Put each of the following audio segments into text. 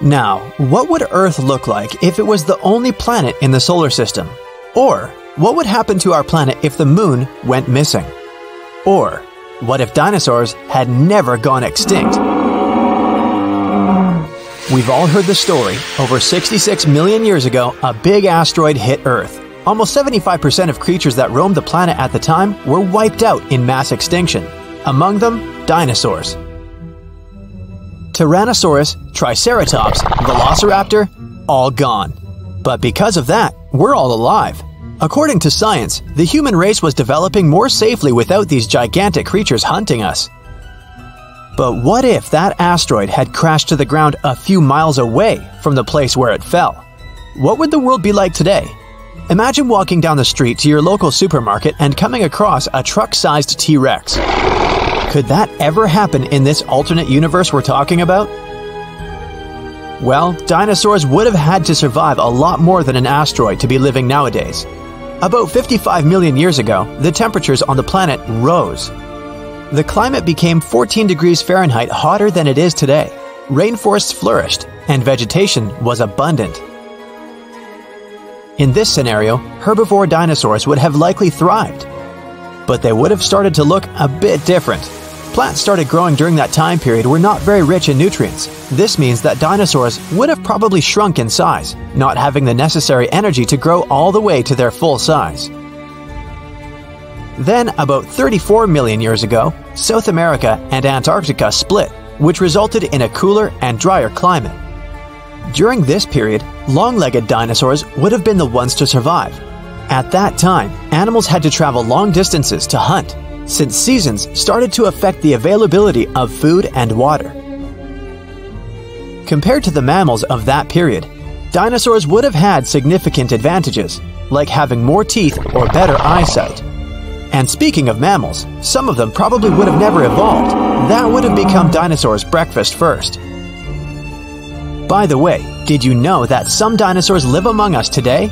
Now, what would Earth look like if it was the only planet in the solar system? Or, what would happen to our planet if the moon went missing? Or, what if dinosaurs had never gone extinct? We've all heard the story. Over 66 million years ago, a big asteroid hit Earth. Almost 75% of creatures that roamed the planet at the time were wiped out in mass extinction. Among them, dinosaurs. Tyrannosaurus, Triceratops, Velociraptor, all gone. But because of that, we're all alive. According to science, the human race was developing more safely without these gigantic creatures hunting us. But what if that asteroid had crashed to the ground a few miles away from the place where it fell? What would the world be like today? Imagine walking down the street to your local supermarket and coming across a truck sized T Rex. Could that ever happen in this alternate universe we're talking about? Well, dinosaurs would have had to survive a lot more than an asteroid to be living nowadays. About 55 million years ago, the temperatures on the planet rose. The climate became 14 degrees Fahrenheit hotter than it is today. Rainforests flourished, and vegetation was abundant. In this scenario, herbivore dinosaurs would have likely thrived. But they would have started to look a bit different. Plants started growing during that time period were not very rich in nutrients. This means that dinosaurs would have probably shrunk in size, not having the necessary energy to grow all the way to their full size. Then, about 34 million years ago, South America and Antarctica split, which resulted in a cooler and drier climate. During this period, long legged dinosaurs would have been the ones to survive. At that time, animals had to travel long distances to hunt, since seasons started to affect the availability of food and water. Compared to the mammals of that period, dinosaurs would have had significant advantages, like having more teeth or better eyesight. And speaking of mammals, some of them probably would have never evolved. That would have become dinosaurs' breakfast first. By the way, did you know that some dinosaurs live among us today?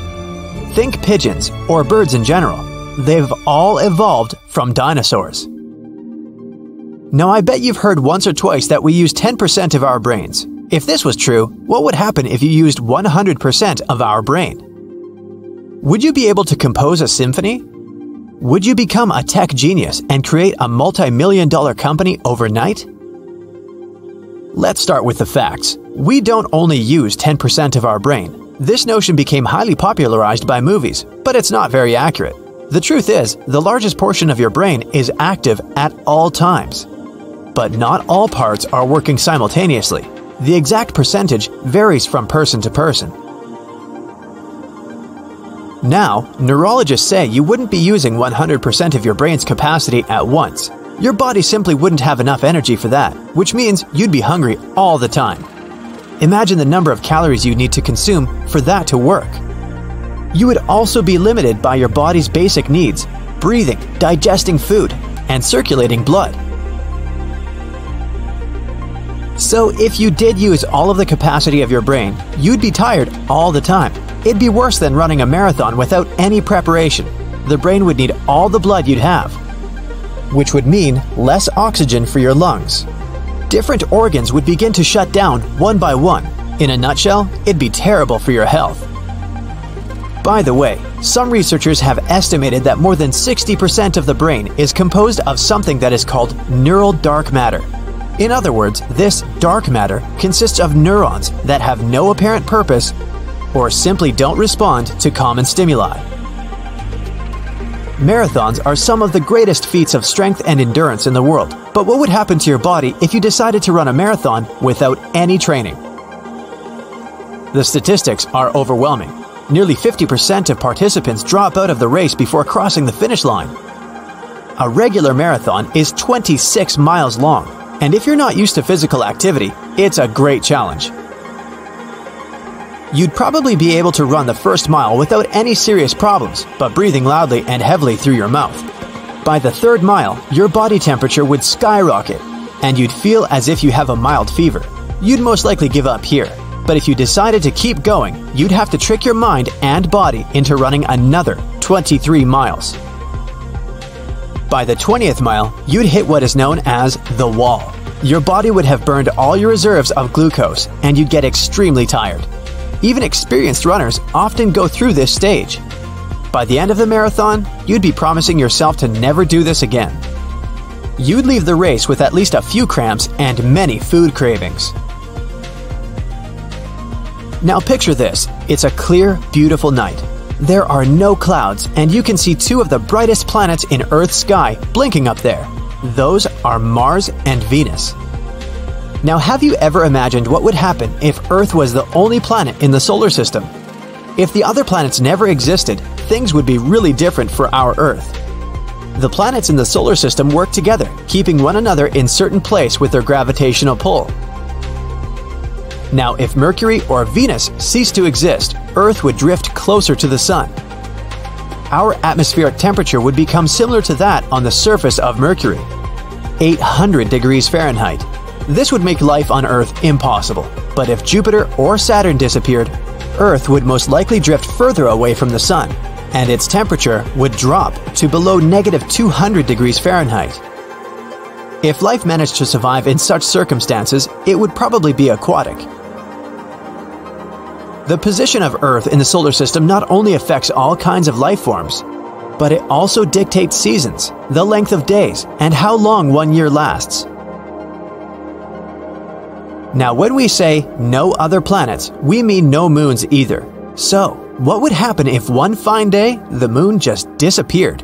Think pigeons, or birds in general. They've all evolved from dinosaurs. Now, I bet you've heard once or twice that we use 10% of our brains. If this was true, what would happen if you used 100% of our brain? Would you be able to compose a symphony? Would you become a tech genius and create a multi million dollar company overnight? Let's start with the facts. We don't only use 10% of our brain. This notion became highly popularized by movies, but it's not very accurate. The truth is, the largest portion of your brain is active at all times. But not all parts are working simultaneously. The exact percentage varies from person to person. Now, neurologists say you wouldn't be using 100% of your brain's capacity at once. Your body simply wouldn't have enough energy for that, which means you'd be hungry all the time. Imagine the number of calories you'd need to consume for that to work. You would also be limited by your body's basic needs breathing, digesting food, and circulating blood. So, if you did use all of the capacity of your brain, you'd be tired all the time. It'd be worse than running a marathon without any preparation. The brain would need all the blood you'd have, which would mean less oxygen for your lungs. Different organs would begin to shut down one by one. In a nutshell, it'd be terrible for your health. By the way, some researchers have estimated that more than 60% of the brain is composed of something that is called neural dark matter. In other words, this dark matter consists of neurons that have no apparent purpose or simply don't respond to common stimuli. Marathons are some of the greatest feats of strength and endurance in the world, but what would happen to your body if you decided to run a marathon without any training? The statistics are overwhelming. Nearly 50% of participants drop out of the race before crossing the finish line. A regular marathon is 26 miles long, and if you're not used to physical activity, it's a great challenge. You'd probably be able to run the first mile without any serious problems, but breathing loudly and heavily through your mouth. By the third mile, your body temperature would skyrocket, and you'd feel as if you have a mild fever. You'd most likely give up here, but if you decided to keep going, you'd have to trick your mind and body into running another 23 miles. By the 20th mile, you'd hit what is known as the wall. Your body would have burned all your reserves of glucose and you'd get extremely tired. Even experienced runners often go through this stage. By the end of the marathon, you'd be promising yourself to never do this again. You'd leave the race with at least a few cramps and many food cravings. Now picture this it's a clear, beautiful night. There are no clouds, and you can see two of the brightest planets in Earth's sky blinking up there. Those are Mars and Venus. Now, have you ever imagined what would happen if Earth was the only planet in the solar system? If the other planets never existed, things would be really different for our Earth. The planets in the solar system work together, keeping one another in certain place with their gravitational pull. Now, if Mercury or Venus ceased to exist, Earth would drift closer to the Sun. Our atmospheric temperature would become similar to that on the surface of Mercury 800 degrees Fahrenheit. This would make life on Earth impossible, but if Jupiter or Saturn disappeared, Earth would most likely drift further away from the Sun, and its temperature would drop to below negative 200 degrees Fahrenheit. If life managed to survive in such circumstances, it would probably be aquatic. The position of Earth in the solar system not only affects all kinds of life forms, but it also dictates seasons, the length of days, and how long one year lasts. Now, when we say no other planets, we mean no moons either. So, what would happen if one fine day the moon just disappeared?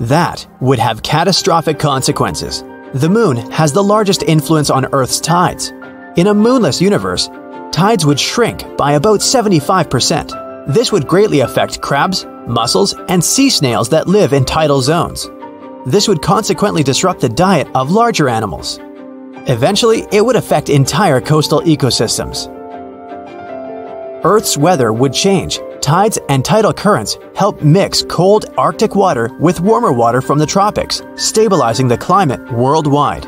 That would have catastrophic consequences. The moon has the largest influence on Earth's tides. In a moonless universe, tides would shrink by about 75%. This would greatly affect crabs, mussels, and sea snails that live in tidal zones. This would consequently disrupt the diet of larger animals. Eventually, it would affect entire coastal ecosystems. Earth's weather would change. Tides and tidal currents help mix cold Arctic water with warmer water from the tropics, stabilizing the climate worldwide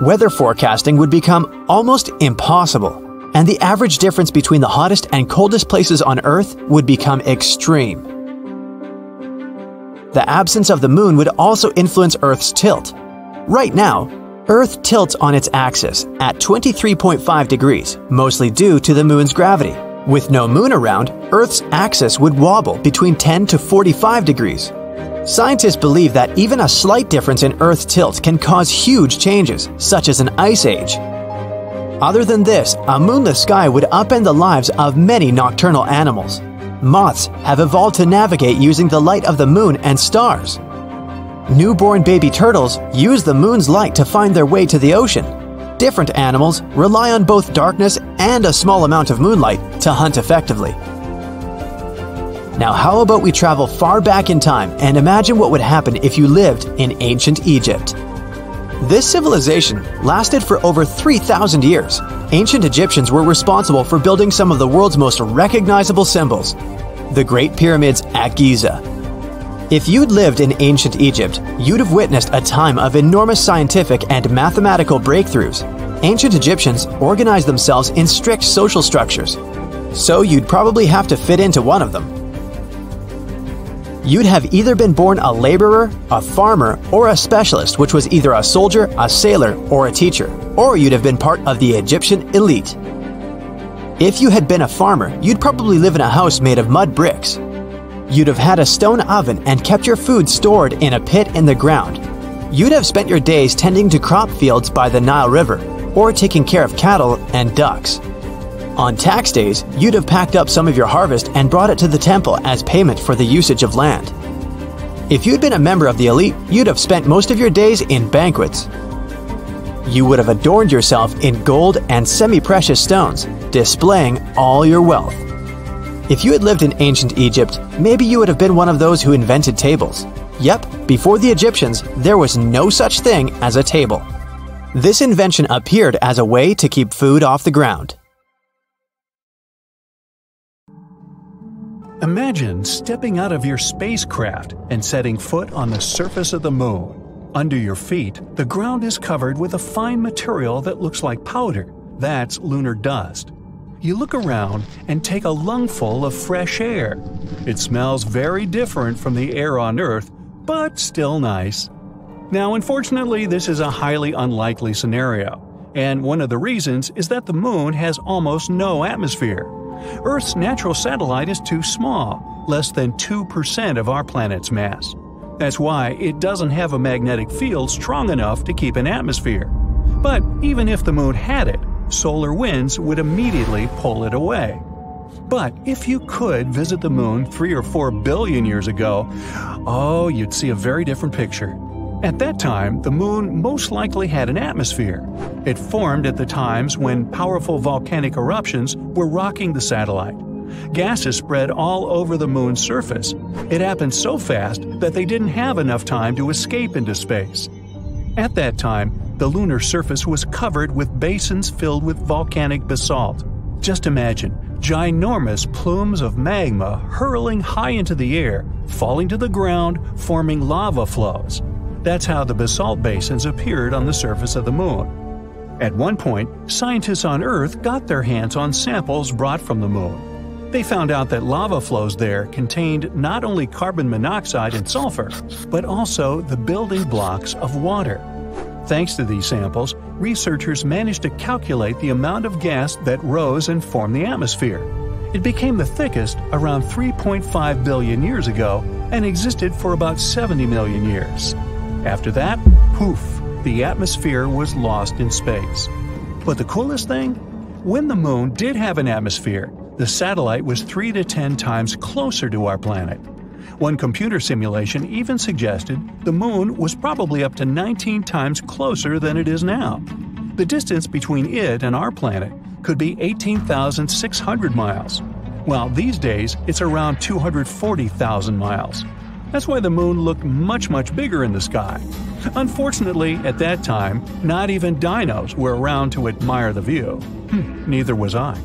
weather forecasting would become almost impossible, and the average difference between the hottest and coldest places on Earth would become extreme. The absence of the moon would also influence Earth's tilt. Right now, Earth tilts on its axis at 23.5 degrees, mostly due to the moon's gravity. With no moon around, Earth's axis would wobble between 10 to 45 degrees, Scientists believe that even a slight difference in Earth's tilt can cause huge changes, such as an ice age. Other than this, a moonless sky would upend the lives of many nocturnal animals. Moths have evolved to navigate using the light of the moon and stars. Newborn baby turtles use the moon's light to find their way to the ocean. Different animals rely on both darkness and a small amount of moonlight to hunt effectively. Now, how about we travel far back in time and imagine what would happen if you lived in ancient Egypt? This civilization lasted for over 3,000 years. Ancient Egyptians were responsible for building some of the world's most recognizable symbols the Great Pyramids at Giza. If you'd lived in ancient Egypt, you'd have witnessed a time of enormous scientific and mathematical breakthroughs. Ancient Egyptians organized themselves in strict social structures, so you'd probably have to fit into one of them you'd have either been born a laborer, a farmer, or a specialist, which was either a soldier, a sailor, or a teacher, or you'd have been part of the Egyptian elite. If you had been a farmer, you'd probably live in a house made of mud bricks. You'd have had a stone oven and kept your food stored in a pit in the ground. You'd have spent your days tending to crop fields by the Nile River, or taking care of cattle and ducks. On tax days, you'd have packed up some of your harvest and brought it to the temple as payment for the usage of land. If you'd been a member of the elite, you'd have spent most of your days in banquets. You would have adorned yourself in gold and semi precious stones, displaying all your wealth. If you had lived in ancient Egypt, maybe you would have been one of those who invented tables. Yep, before the Egyptians, there was no such thing as a table. This invention appeared as a way to keep food off the ground. Imagine stepping out of your spacecraft and setting foot on the surface of the moon. Under your feet, the ground is covered with a fine material that looks like powder. That's lunar dust. You look around and take a lungful of fresh air. It smells very different from the air on Earth, but still nice. Now, unfortunately, this is a highly unlikely scenario, and one of the reasons is that the Moon has almost no atmosphere. Earth's natural satellite is too small, less than 2% of our planet's mass. That's why it doesn't have a magnetic field strong enough to keep an atmosphere. But even if the Moon had it, solar winds would immediately pull it away. But if you could visit the moon 3 or 4 billion years ago, oh, you'd see a very different picture. At that time, the moon most likely had an atmosphere. It formed at the times when powerful volcanic eruptions were rocking the satellite. Gases spread all over the moon's surface. It happened so fast that they didn't have enough time to escape into space. At that time, the lunar surface was covered with basins filled with volcanic basalt. Just imagine ginormous plumes of magma hurling high into the air, falling to the ground, forming lava flows. That's how the basalt basins appeared on the surface of the moon. At one point, scientists on Earth got their hands on samples brought from the moon. They found out that lava flows there contained not only carbon monoxide and sulfur, but also the building blocks of water. Thanks to these samples, researchers managed to calculate the amount of gas that rose and formed the atmosphere. It became the thickest around 3.5 billion years ago and existed for about 70 million years. After that, poof, the atmosphere was lost in space. But the coolest thing? When the moon did have an atmosphere, the satellite was 3 to 10 times closer to our planet. One computer simulation even suggested the moon was probably up to 19 times closer than it is now. The distance between it and our planet could be 18,600 miles, while these days it's around 240,000 miles. That's why the moon looked much, much bigger in the sky. Unfortunately, at that time, not even dinos were around to admire the view. Hm, neither was I.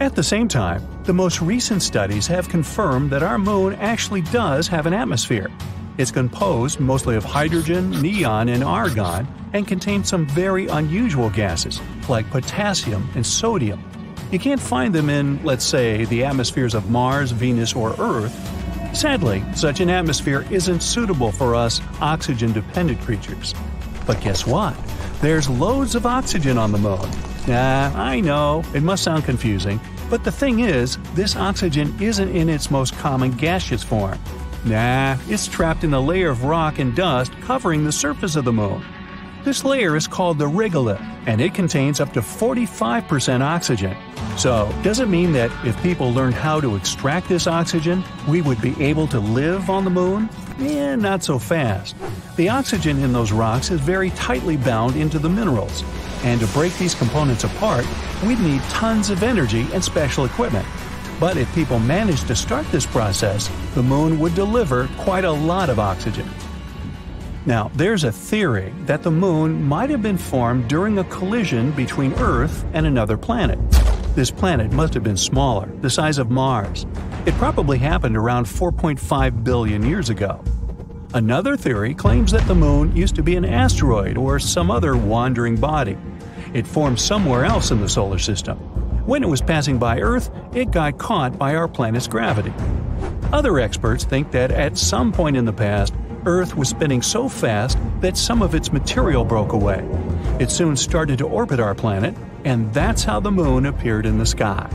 At the same time, the most recent studies have confirmed that our moon actually does have an atmosphere. It's composed mostly of hydrogen, neon, and argon, and contains some very unusual gases, like potassium and sodium. You can't find them in, let's say, the atmospheres of Mars, Venus, or Earth. Sadly, such an atmosphere isn't suitable for us oxygen dependent creatures. But guess what? There's loads of oxygen on the moon, Nah, I know, it must sound confusing, but the thing is, this oxygen isn't in its most common gaseous form. Nah, it's trapped in a layer of rock and dust covering the surface of the moon. This layer is called the regolith, and it contains up to 45% oxygen. So, does it mean that if people learned how to extract this oxygen, we would be able to live on the moon? Eh, not so fast. The oxygen in those rocks is very tightly bound into the minerals, and to break these components apart, we'd need tons of energy and special equipment. But if people managed to start this process, the moon would deliver quite a lot of oxygen. Now, there's a theory that the moon might have been formed during a collision between Earth and another planet. This planet must have been smaller, the size of Mars. It probably happened around 4.5 billion years ago. Another theory claims that the moon used to be an asteroid or some other wandering body. It formed somewhere else in the solar system. When it was passing by Earth, it got caught by our planet's gravity. Other experts think that at some point in the past, Earth was spinning so fast that some of its material broke away. It soon started to orbit our planet, and that's how the moon appeared in the sky.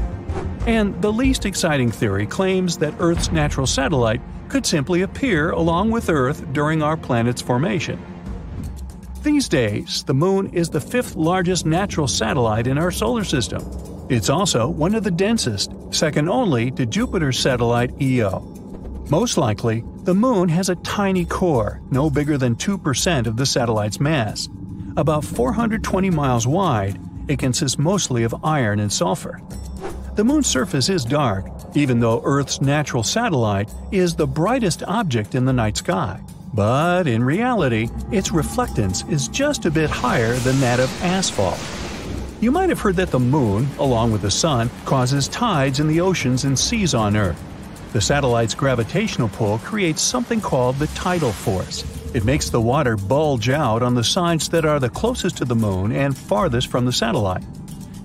And the least exciting theory claims that Earth's natural satellite could simply appear along with Earth during our planet's formation. These days, the Moon is the fifth largest natural satellite in our solar system. It's also one of the densest, second only to Jupiter's satellite Io. Most likely, the Moon has a tiny core, no bigger than 2% of the satellite's mass. About 420 miles wide, it consists mostly of iron and sulfur. The Moon's surface is dark, even though Earth's natural satellite is the brightest object in the night sky. But in reality, its reflectance is just a bit higher than that of asphalt. You might have heard that the Moon, along with the Sun, causes tides in the oceans and seas on Earth. The satellite's gravitational pull creates something called the tidal force. It makes the water bulge out on the sides that are the closest to the Moon and farthest from the satellite.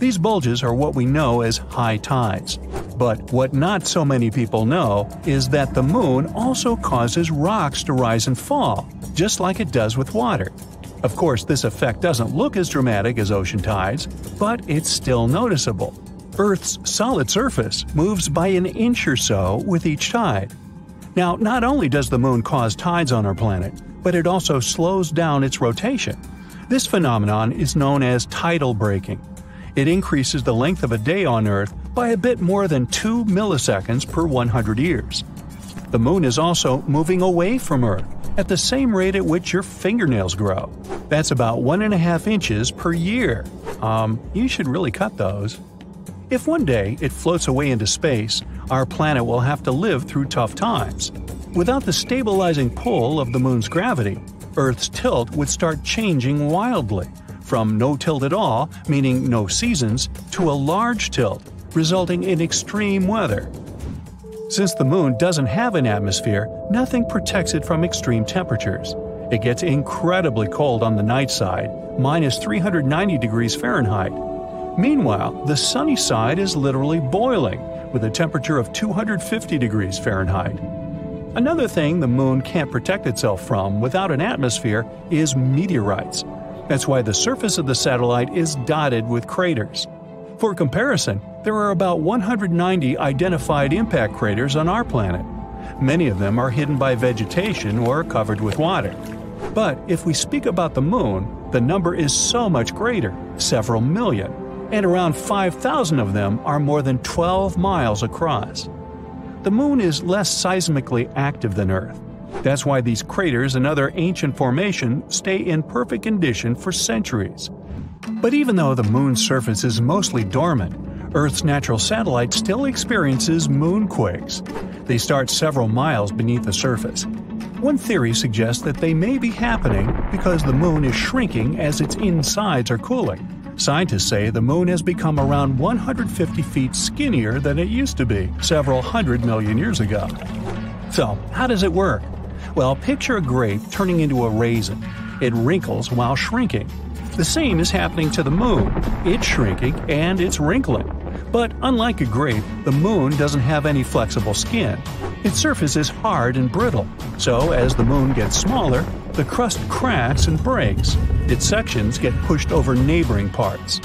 These bulges are what we know as high tides. But what not so many people know is that the moon also causes rocks to rise and fall. just like it does with water. Of course, this effect doesn't look as dramatic as ocean tides, but it's still noticeable. Earth's solid surface moves by an inch or so with each tide. Now, not only does the moon cause tides on our planet, but it also slows down its rotation. This phenomenon is known as tidal braking. It increases the length of a day on Earth by a bit more than 2 milliseconds per 100 years. The moon is also moving away from Earth at the same rate at which your fingernails grow. That's about one and a half inches per year. Um, you should really cut those. If one day it floats away into space, our planet will have to live through tough times. Without the stabilizing pull of the moon's gravity, Earth's tilt would start changing wildly, from no tilt at all, meaning no seasons, to a large tilt, resulting in extreme weather. Since the moon doesn't have an atmosphere, nothing protects it from extreme temperatures. It gets incredibly cold on the night side, minus 390 degrees Fahrenheit. Meanwhile, the sunny side is literally boiling, with a temperature of 250 degrees Fahrenheit. Another thing the moon can't protect itself from without an atmosphere is meteorites. That's why the surface of the satellite is dotted with craters. For comparison, there are about 190 identified impact craters on our planet. Many of them are hidden by vegetation or covered with water. But if we speak about the moon, the number is so much greater several million and around 5,000 of them are more than 12 miles across. The moon is less seismically active than Earth. That's why these craters and other ancient formations stay in perfect condition for centuries. But even though the moon's surface is mostly dormant, Earth's natural satellite still experiences moonquakes. They start several miles beneath the surface. One theory suggests that they may be happening because the moon is shrinking as its insides are cooling. Scientists say the moon has become around 150 feet skinnier than it used to be several hundred million years ago. So, how does it work? Well, picture a grape turning into a raisin. It wrinkles while shrinking. The same is happening to the moon. It's shrinking and it's wrinkling. But unlike a grape, the moon doesn't have any flexible skin. Its surface is hard and brittle, so as the moon gets smaller, the crust cracks and breaks. Its sections get pushed over neighboring parts.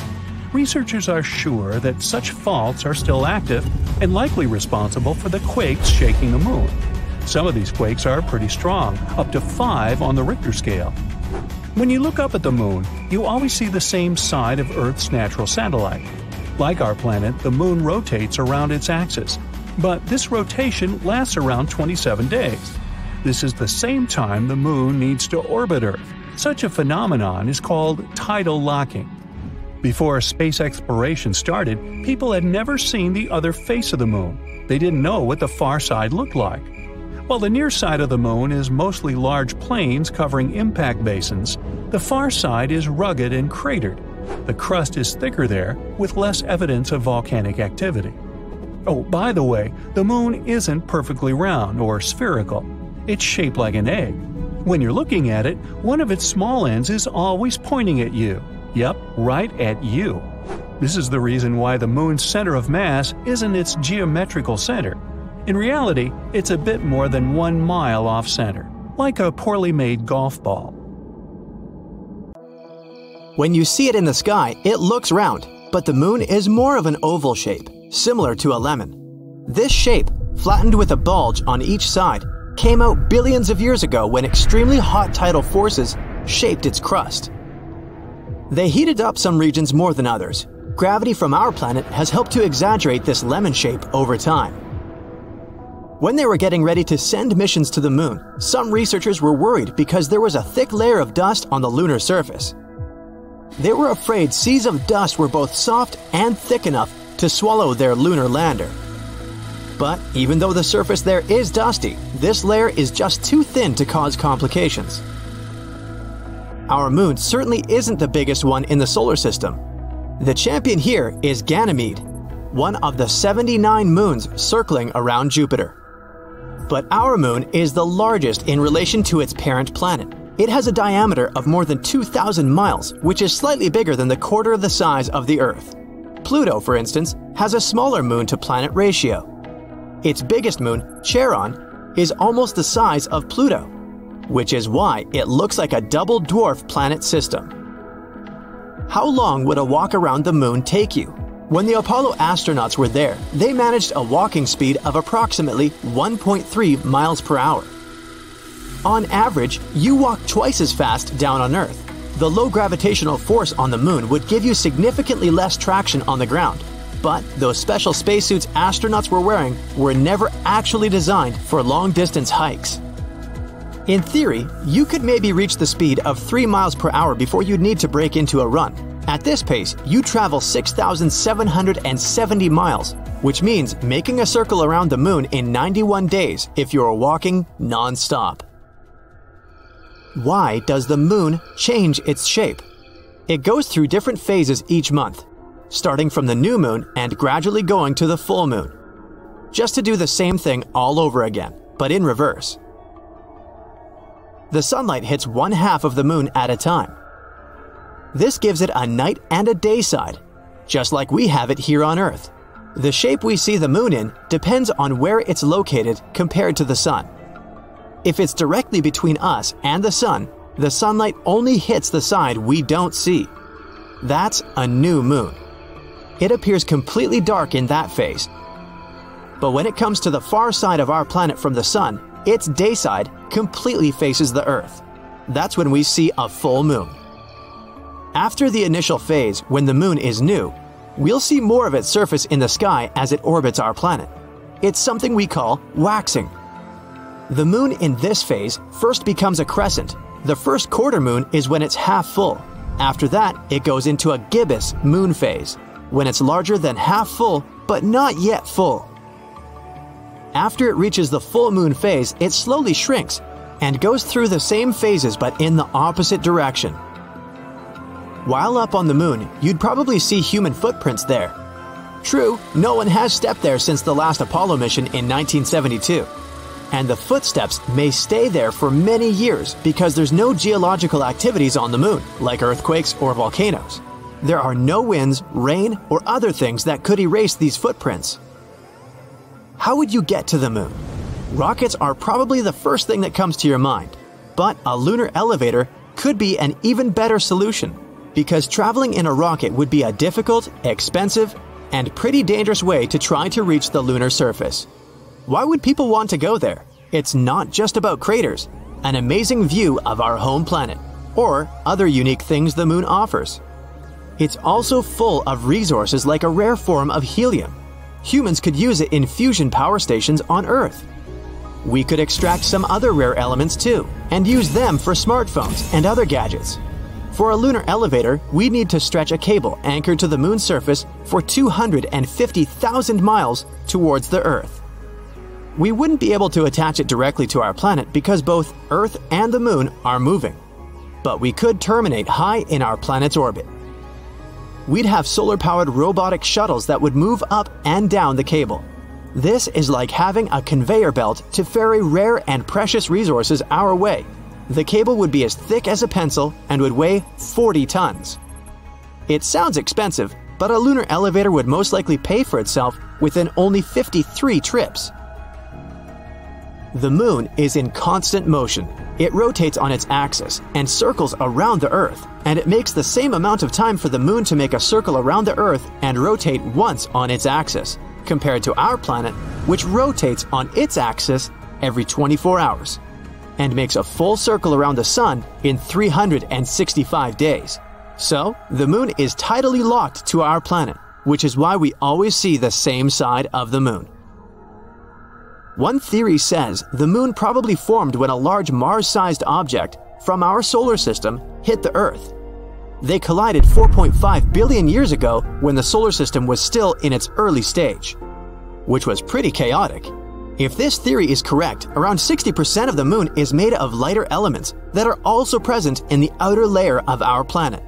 Researchers are sure that such faults are still active and likely responsible for the quakes shaking the moon. Some of these quakes are pretty strong, up to 5 on the Richter scale. When you look up at the moon, you always see the same side of Earth's natural satellite. Like our planet, the moon rotates around its axis, but this rotation lasts around 27 days. This is the same time the moon needs to orbit Earth. Such a phenomenon is called tidal locking. Before space exploration started, people had never seen the other face of the moon. They didn't know what the far side looked like. While the near side of the moon is mostly large plains covering impact basins, the far side is rugged and cratered. The crust is thicker there, with less evidence of volcanic activity. Oh, by the way, the moon isn't perfectly round or spherical. It's shaped like an egg. When you're looking at it, one of its small ends is always pointing at you. Yep, right at you. This is the reason why the moon's center of mass isn't its geometrical center. In reality, it's a bit more than one mile off center, like a poorly made golf ball. When you see it in the sky, it looks round, but the moon is more of an oval shape, similar to a lemon. This shape, flattened with a bulge on each side, came out billions of years ago when extremely hot tidal forces shaped its crust. They heated up some regions more than others. Gravity from our planet has helped to exaggerate this lemon shape over time. When they were getting ready to send missions to the moon, some researchers were worried because there was a thick layer of dust on the lunar surface. They were afraid seas of dust were both soft and thick enough to swallow their lunar lander. But even though the surface there is dusty, this layer is just too thin to cause complications. Our moon certainly isn't the biggest one in the solar system. The champion here is Ganymede, one of the 79 moons circling around Jupiter. But our moon is the largest in relation to its parent planet. It has a diameter of more than 2,000 miles, which is slightly bigger than the quarter of the size of the Earth. Pluto, for instance, has a smaller moon to planet ratio. Its biggest moon, Charon, is almost the size of Pluto. which is why it looks like a double dwarf planet system. How long would a walk around the moon take you? When the Apollo astronauts were there, they managed a walking speed of approximately 1.3 miles per hour. On average, you walk twice as fast down on Earth. The low gravitational force on the moon would give you significantly less traction on the ground. But those special spacesuits astronauts were wearing were never actually designed for long distance hikes. In theory, you could maybe reach the speed of 3 miles per hour before you'd need to break into a run. At this pace, you travel 6,770 miles, which means making a circle around the moon in 91 days if you are walking non stop. Why does the moon change its shape? It goes through different phases each month, starting from the new moon and gradually going to the full moon. Just to do the same thing all over again, but in reverse. The sunlight hits one half of the moon at a time. This gives it a night and a day side, just like we have it here on Earth. The shape we see the moon in depends on where it's located compared to the sun. If it's directly between us and the sun, the sunlight only hits the side we don't see. That's a new moon. It appears completely dark in that phase. But when it comes to the far side of our planet from the sun, its day side completely faces the Earth. That's when we see a full moon. After the initial phase, when the moon is new, we'll see more of its surface in the sky as it orbits our planet. It's something we call waxing. The moon in this phase first becomes a crescent. The first quarter moon is when it's half full. After that, it goes into a gibbous moon phase, when it's larger than half full, but not yet full. After it reaches the full moon phase, it slowly shrinks and goes through the same phases but in the opposite direction. While up on the moon, you'd probably see human footprints there. True, no one has stepped there since the last Apollo mission in 1972 and the footsteps may stay there for many years because there's no geological activities on the moon, like earthquakes or volcanoes. There are no winds, rain, or other things that could erase these footprints. How would you get to the moon? Rockets are probably the first thing that comes to your mind, but a lunar elevator could be an even better solution because traveling in a rocket would be a difficult, expensive, and pretty dangerous way to try to reach the lunar surface. Why would people want to go there? It's not just about craters, an amazing view of our home planet, or other unique things the moon offers. It's also full of resources like a rare form of helium. Humans could use it in fusion power stations on Earth. We could extract some other rare elements too, and use them for smartphones and other gadgets. For a lunar elevator, we'd need to stretch a cable anchored to the moon's surface for 250,000 miles towards the Earth. We wouldn't be able to attach it directly to our planet because both Earth and the Moon are moving. But we could terminate high in our planet's orbit. We'd have solar powered robotic shuttles that would move up and down the cable. This is like having a conveyor belt to ferry rare and precious resources our way. The cable would be as thick as a pencil and would weigh 40 tons. It sounds expensive, but a lunar elevator would most likely pay for itself within only 53 trips. The moon is in constant motion. It rotates on its axis and circles around the Earth, and it makes the same amount of time for the moon to make a circle around the Earth and rotate once on its axis, compared to our planet, which rotates on its axis every 24 hours and makes a full circle around the sun in 365 days. So, the moon is tidally locked to our planet, which is why we always see the same side of the moon. One theory says the moon probably formed when a large Mars sized object from our solar system hit the Earth. They collided 4.5 billion years ago when the solar system was still in its early stage, which was pretty chaotic. If this theory is correct, around 60% of the moon is made of lighter elements that are also present in the outer layer of our planet.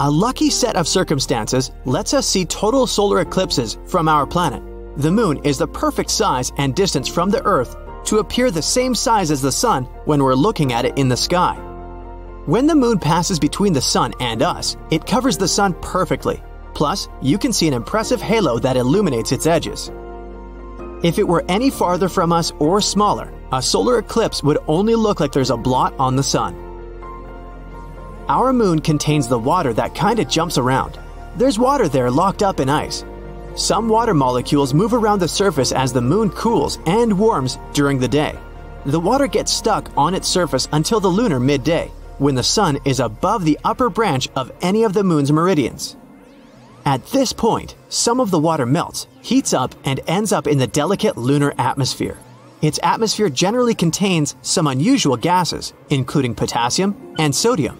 A lucky set of circumstances lets us see total solar eclipses from our planet. The moon is the perfect size and distance from the Earth to appear the same size as the sun when we're looking at it in the sky. When the moon passes between the sun and us, it covers the sun perfectly. Plus, you can see an impressive halo that illuminates its edges. If it were any farther from us or smaller, a solar eclipse would only look like there's a blot on the sun. Our moon contains the water that kinda jumps around. There's water there locked up in ice. Some water molecules move around the surface as the moon cools and warms during the day. The water gets stuck on its surface until the lunar midday, when the sun is above the upper branch of any of the moon's meridians. At this point, some of the water melts, heats up, and ends up in the delicate lunar atmosphere. Its atmosphere generally contains some unusual gases, including potassium and sodium.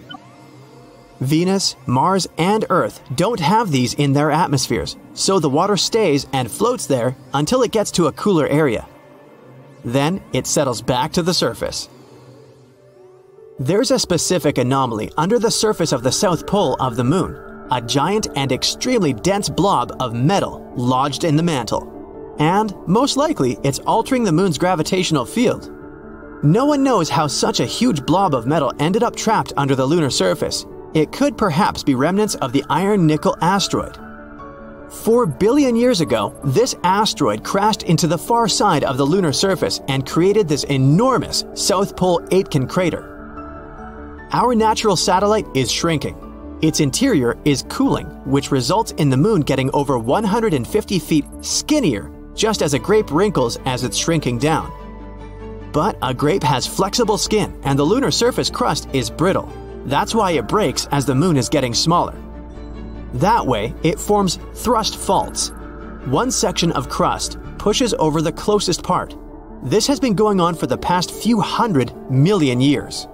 Venus, Mars, and Earth don't have these in their atmospheres, so the water stays and floats there until it gets to a cooler area. Then it settles back to the surface. There's a specific anomaly under the surface of the south pole of the moon, a giant and extremely dense blob of metal lodged in the mantle. And, most likely, it's altering the moon's gravitational field. No one knows how such a huge blob of metal ended up trapped under the lunar surface. It could perhaps be remnants of the iron nickel asteroid. Four billion years ago, this asteroid crashed into the far side of the lunar surface and created this enormous South Pole Aitken crater. Our natural satellite is shrinking. Its interior is cooling, which results in the moon getting over 150 feet skinnier just as a grape wrinkles as it's shrinking down. But a grape has flexible skin and the lunar surface crust is brittle. That's why it breaks as the moon is getting smaller. That way, it forms thrust faults. One section of crust pushes over the closest part. This has been going on for the past few hundred million years.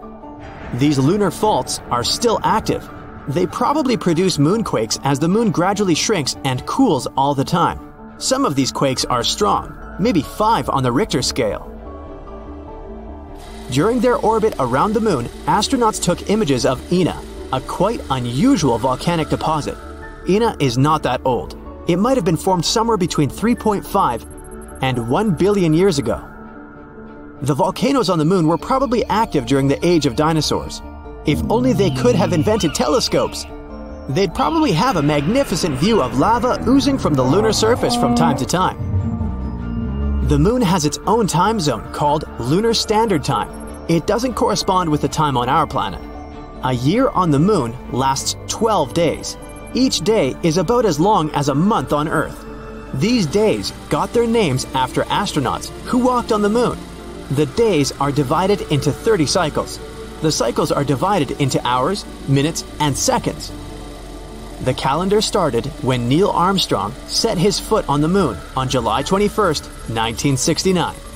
These lunar faults are still active. They probably produce moonquakes as the moon gradually shrinks and cools all the time. Some of these quakes are strong, maybe 5 on the Richter scale. During their orbit around the moon, astronauts took images of Ina, a quite unusual volcanic deposit. Ina is not that old. It might have been formed somewhere between 3.5 and 1 billion years ago. The volcanoes on the moon were probably active during the age of dinosaurs. If only they could have invented telescopes, they'd probably have a magnificent view of lava oozing from the lunar surface from time to time. The moon has its own time zone called Lunar Standard Time. It doesn't correspond with the time on our planet. A year on the moon lasts 12 days. Each day is about as long as a month on Earth. These days got their names after astronauts who walked on the moon. The days are divided into 30 cycles. The cycles are divided into hours, minutes, and seconds. The calendar started when Neil Armstrong set his foot on the moon on July 21, 1969.